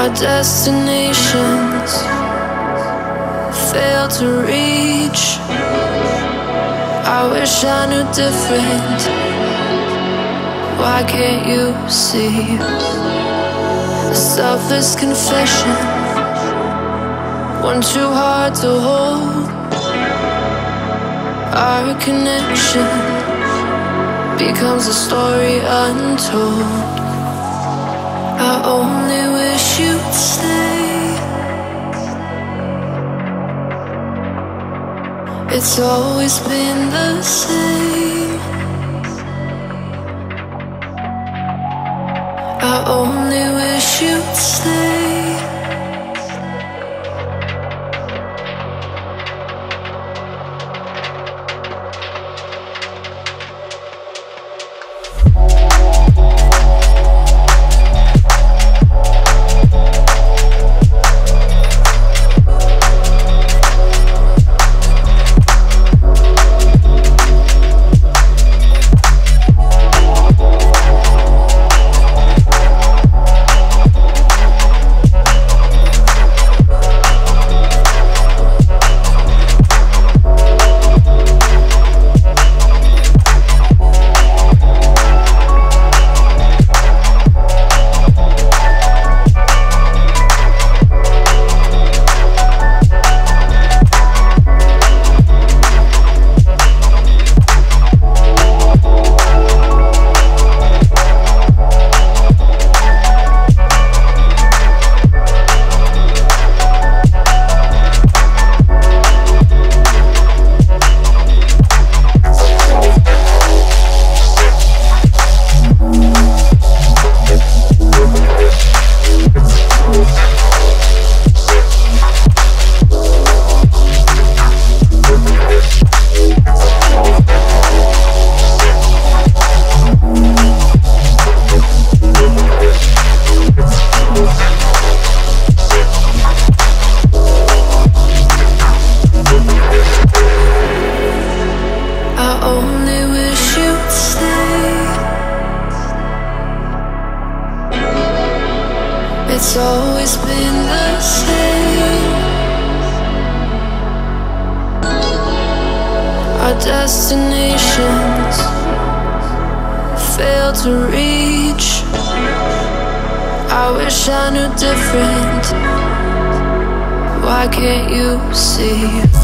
Our destinations fail to reach. I wish I knew different. Why can't you see? A selfless confession, one too hard to hold. Our connection becomes a story untold. It's always been the same. I only wish you'd stay. It's always been the same. Our destinations fail to reach. I wish I knew different. Why can't you see?